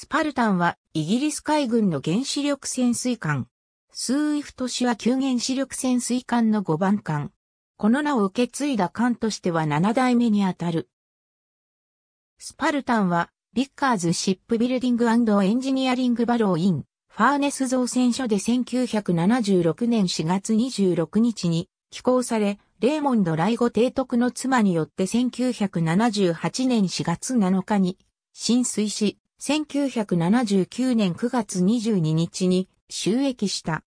スパルタンはイギリス海軍の原子力潜水艦。スウィフトシュア級原子力潜水艦の5番艦。この名を受け継いだ艦としては7代目にあたる。スパルタンは、ビッカーズシップビルディングエンジニアリングバローイン、ファーネス造船所で1976年4月26日に起工され、レーモンド・ライゴ提督の妻によって1978年4月7日に浸水し、1979年9月22日に収益した。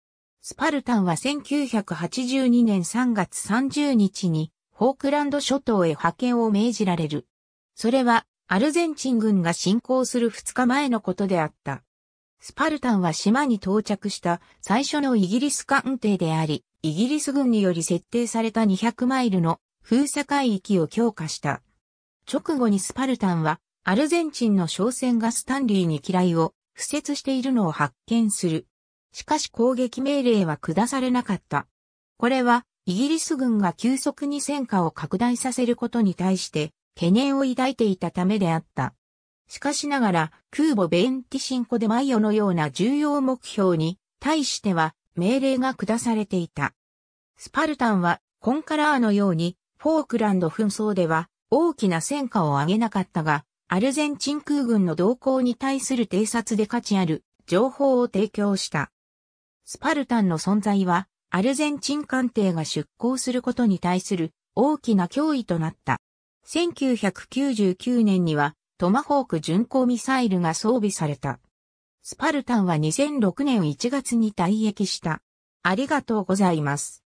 スパルタンは1982年3月30日にフォークランド諸島へ派遣を命じられる。それはアルゼンチン軍が侵攻する2日前のことであった。スパルタンは島に到着した最初のイギリス艦艇であり、イギリス軍により設定された200マイルの封鎖海域を強化した。直後にスパルタンはアルゼンチンの商船がスタンリーに機雷を敷設しているのを発見する。しかし攻撃命令は下されなかった。これはイギリス軍が急速に戦火を拡大させることに対して懸念を抱いていたためであった。しかしながら空母ベンティシンコでマイオのような重要目標に対しては命令が下されていた。スパルタンはコンカラーのようにフォークランド紛争では大きな戦果を上げなかったが、アルゼンチン空軍の動向に対する偵察で価値ある情報を提供した。スパルタンの存在はアルゼンチン艦艇が出港することに対する大きな脅威となった。1999年にはトマホーク巡航ミサイルが装備された。スパルタンは2006年1月に退役した。ありがとうございます。